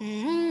Mm-hmm.